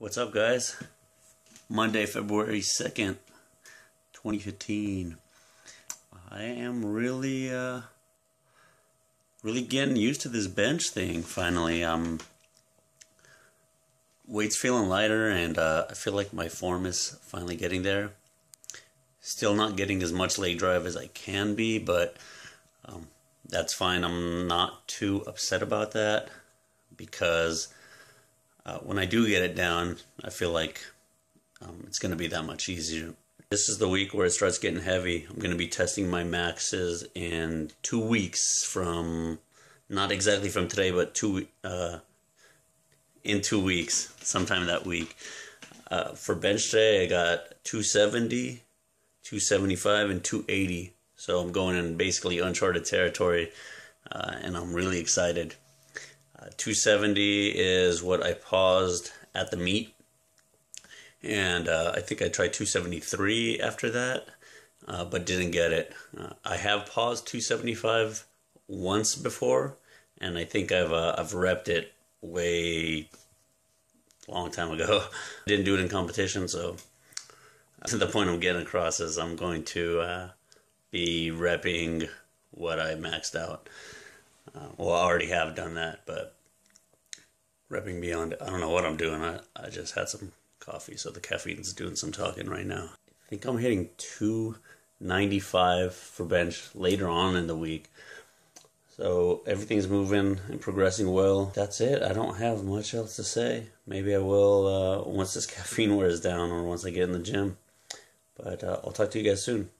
What's up, guys? Monday, February 2nd, 2015. I am really, uh, really getting used to this bench thing finally. Um, weight's feeling lighter, and uh, I feel like my form is finally getting there. Still not getting as much leg drive as I can be, but um, that's fine. I'm not too upset about that because uh, when I do get it down, I feel like um, it's going to be that much easier. This is the week where it starts getting heavy. I'm going to be testing my maxes in two weeks from, not exactly from today, but two, uh, in two weeks, sometime that week. Uh, for bench day, I got 270, 275, and 280. So I'm going in basically uncharted territory, uh, and I'm really excited. Uh, 270 is what I paused at the meet, and uh, I think I tried 273 after that, uh, but didn't get it. Uh, I have paused 275 once before, and I think I've uh, I've repped it way long time ago. didn't do it in competition, so the point I'm getting across is I'm going to uh, be repping what I maxed out. Uh, well, I already have done that, but repping beyond, I don't know what I'm doing. I, I just had some coffee, so the caffeine's doing some talking right now. I think I'm hitting 295 for bench later on in the week. So everything's moving and progressing well. That's it. I don't have much else to say. Maybe I will uh, once this caffeine wears down or once I get in the gym. But uh, I'll talk to you guys soon.